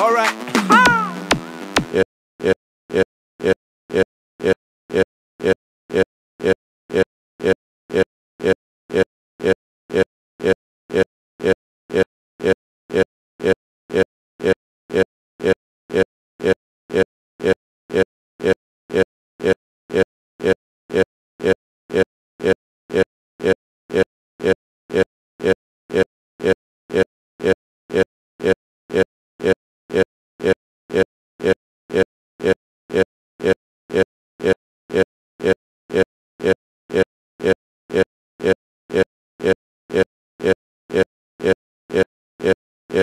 All right.